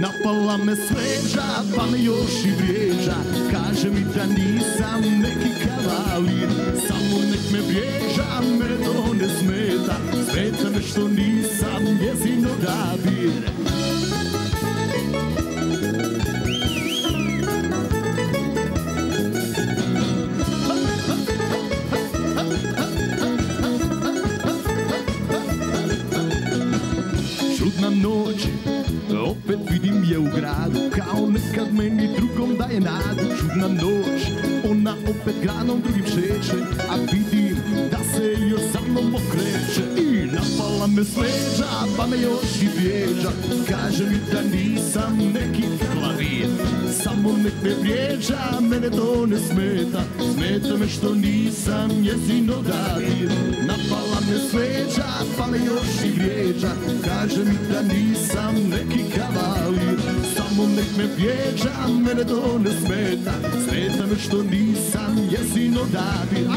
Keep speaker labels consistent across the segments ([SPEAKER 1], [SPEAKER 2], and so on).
[SPEAKER 1] Napala me sveđa, pa me još i vrijeđa. Kaže mi da nisam neki kavalir Samo nek me vrijeđa, mene to ne smeta. Smeta me što nisam njezin odabir opet je u gradu Kao nekad meni drugom daje nadu. Čudna noć, ona opet granom drugim šeće A vidim da se još za mnom okreće I napala me sleđa, pa me još i vrijeđa. Kaže mi da nisam neki klavir Samo nek me vrijeđa, mene to ne smeta. Smeta me što nisam njezin odabir Napala me sveđa, pa me još i vrijeđa. Kaže mi da nisam neki nek me vrijeđa, mene to ne smeta. Smeta me što nisam njezin odabir.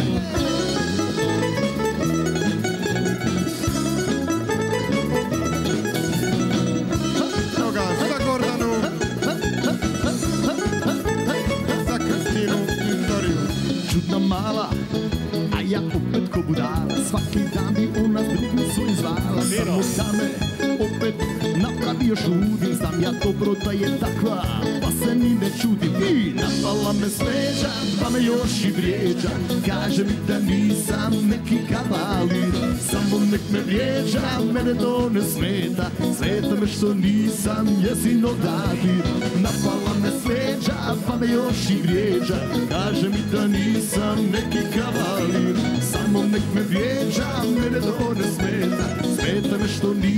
[SPEAKER 1] Čudna mala, a ja opet ko budala. Svaki dan bi ona drugim svojim zvala. Samo da me opet napravi još Znam ja dobro da je takva, pa se ni ne čudim I napala me sveđa, pa me još i vrijeđa. Kaže mi da nisam neki kavalir Samo nek me vrijeđa, mene to ne smeta. Smeta me što nisam njezin odabir Napala me sveđa, pa me još i vrijeđa. Kaže mi da nisam neki kavalir Samo nek me vrijeđa, mene to ne smeta. Smeta me što nisam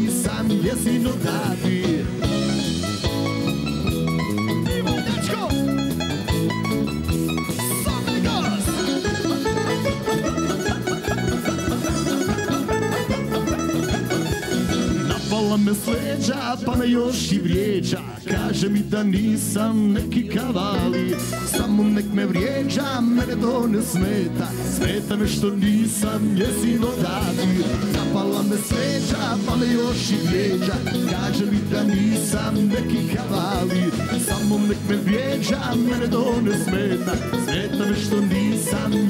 [SPEAKER 1] Napala me sleđa, pa me još i vrijeđa. Kaže mi da nisam neki kavali Samo nek me vrijeđa, mene to ne smeta. Smeta me što nisam njezin odabir Napala me sleđa, pa još i vrijeđa. Kaže mi da nisam neki kavali Samo nek me vrijeđa, mene to ne smeta. Smeta me što nisam